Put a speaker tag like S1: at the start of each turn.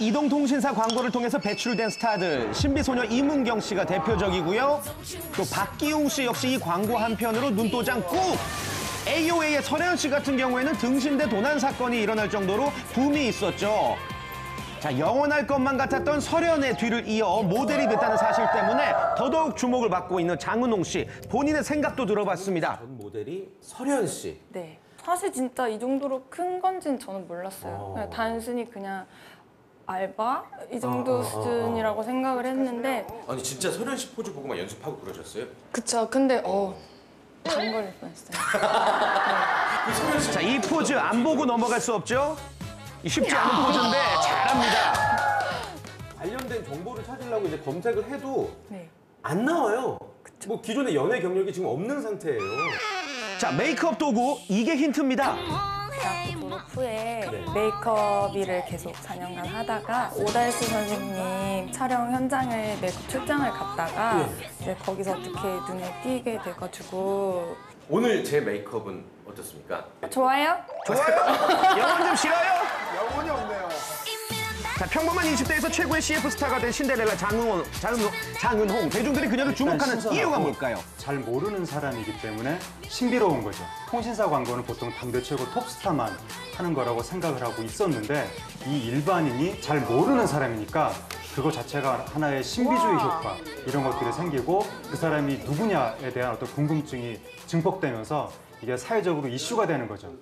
S1: 이동통신사 광고를 통해서 배출된 스타들 신비소녀 이문경 씨가 대표적이고요. 또 박기용 씨 역시 이 광고 한편으로 눈도장 꾹. AOA의 설혜연 씨 같은 경우에는 등신대 도난 사건이 일어날 정도로 붐이 있었죠. 자, 영원할 것만 같았던 설현의 뒤를 이어 모델이 됐다는 사실 때문에 더더욱 주목을 받고 있는 장은홍 씨. 본인의 생각도 들어봤습니다.
S2: 전 모델이 설현 씨.
S3: 네. 사실 진짜 이 정도로 큰 건지는 저는 몰랐어요.
S2: 어.
S3: 그냥 단순히 그냥 알바 이 정도
S2: 어, 어, 어,
S3: 수준이라고 생각을 했는데
S4: 아니 진짜 설현 씨 포즈 보고만 연습하고 그러셨어요?
S3: 그쵸. 근데 어. 안 걸릴 뻔했어요.
S1: 자, 이 포즈 안 보고 넘어갈 수 없죠? 이 쉽지 않은 포즈인데 잘합니다.
S2: 관련된 정보를 찾으려고 이제 검색을 해도
S3: 네.
S2: 안 나와요. 뭐 기존의 연애 경력이 지금 없는 상태예요.
S1: 자, 메이크업 도구 이게 힌트입니다.
S2: 네.
S3: 메이크업 일을 계속 4년간 하다가 오달수 선생님 촬영 현장에 메이크업 출장을 갔다가
S2: 네.
S3: 이제 거기서 어떻게 눈에 띄게 돼가지고
S4: 오늘 제 메이크업은 어떻습니까?
S3: 좋아요?
S1: 좋아요? 영원 좀 싫어요?
S5: 영혼이 없네요.
S1: 자, 평범한 20대에서 최고의 CF 스타가 된 신데렐라 장은홍, 장은홍, 장은홍. 대중들이 그녀를 주목하는
S6: 신선하고
S1: 이유가 뭘까요?
S6: 잘 모르는 사람이기 때문에 신비로운 거죠. 통신사 광고는 보통 당대 최고 톱스타만 하는 거라고 생각을 하고 있었는데 이 일반인이 잘 모르는 사람이니까 그거 자체가 하나의 신비주의 효과 이런 것들이 생기고 그 사람이 누구냐에 대한 어떤 궁금증이 증폭되면서 이게 사회적으로 이슈가 되는 거죠.